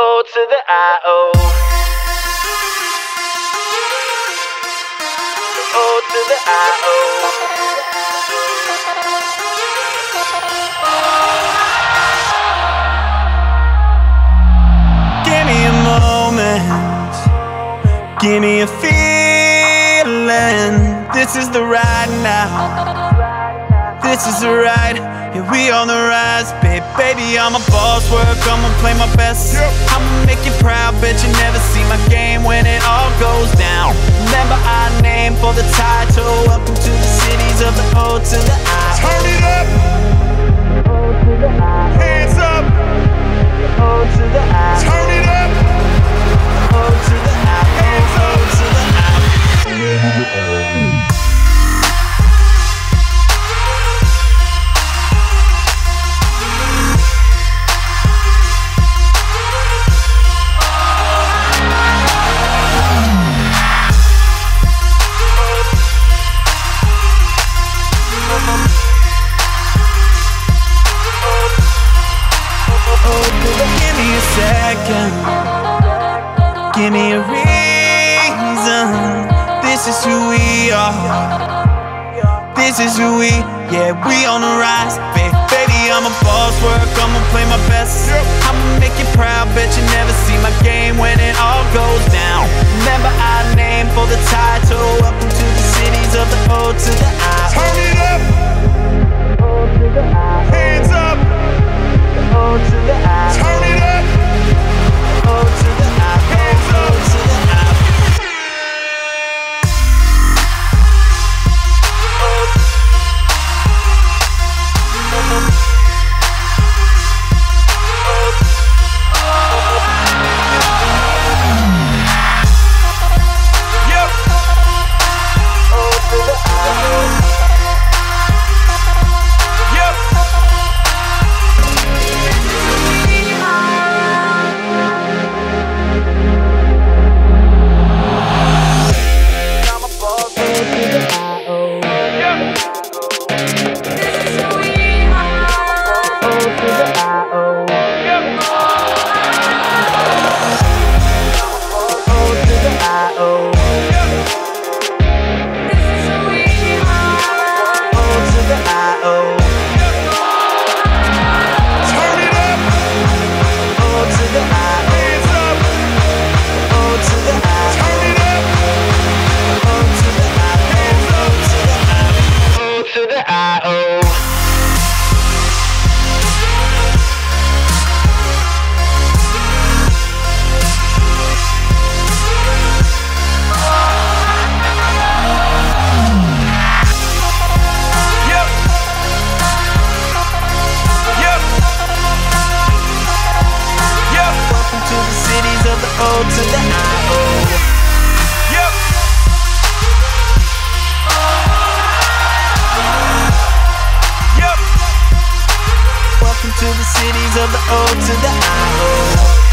O to the I O. The to the I O. Give me a moment. Give me a feeling. This is the ride now. This is the ride. Yeah, we on the rise, babe. Baby, I'm a boss work. I'ma play my best. I'ma make you proud. Bet you never see my game when it all goes down. Remember our name for the title. Welcome to the cities of the O to the I. Turn it up. Hands up. O second. Give me a reason. This is who we are. This is who we, yeah, we on the rise. Ba- Baby, I'm a boss work. I'ma play my best. I'ma make you proud. Bet you never see my game when it all goes O to the I. Yep. Yep. Welcome to the cities of the O to the I.